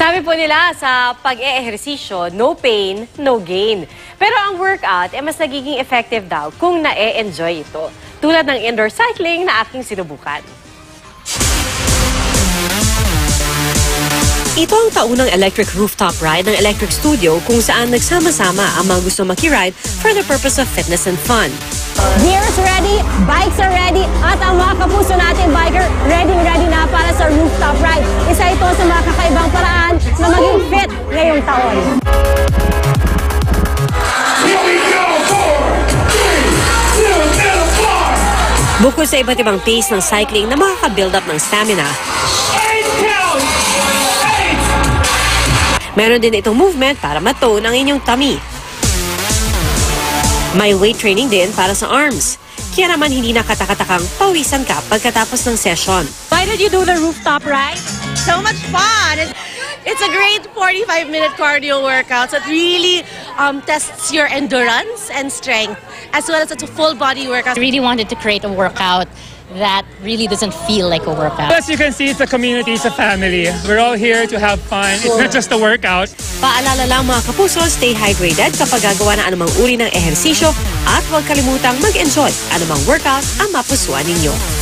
Sabi po nila sa pag-eehersisyo, no pain, no gain. Pero ang workout, eh, mas nagiging effective daw kung na-e-enjoy ito. Tulad ng indoor cycling na aking sinubukan. Ito ang taunang electric rooftop ride ng Electric Studio kung saan nagsama-sama ang mga gusto makiride for the purpose of fitness and fun. Gears ready, bikes are ready, at ang mga kapuso nating biker ready-ready four. Bukod sa iba't ibang pace ng cycling na makaka-build up ng stamina, meron din itong movement para matone ang inyong tummy. May weight training din para sa arms. Kaya naman hindi nakatakatakang pawisan ka pagkatapos ng session. Why did you do the rooftop ride? so much fun. It's, it's a great 45 minute cardio workout. So it really um, tests your endurance and strength, as well as it's a full body workout. I really wanted to create a workout that really doesn't feel like a workout. As you can see, it's a community, it's a family. We're all here to have fun. It's not just a workout. Paalala lang mga kapuso, stay hydrated kapag gagawa ng anumang uri ng ehersisyo at huwag kalimutang mag-enjoy anumang workout ang mapusuan ninyo.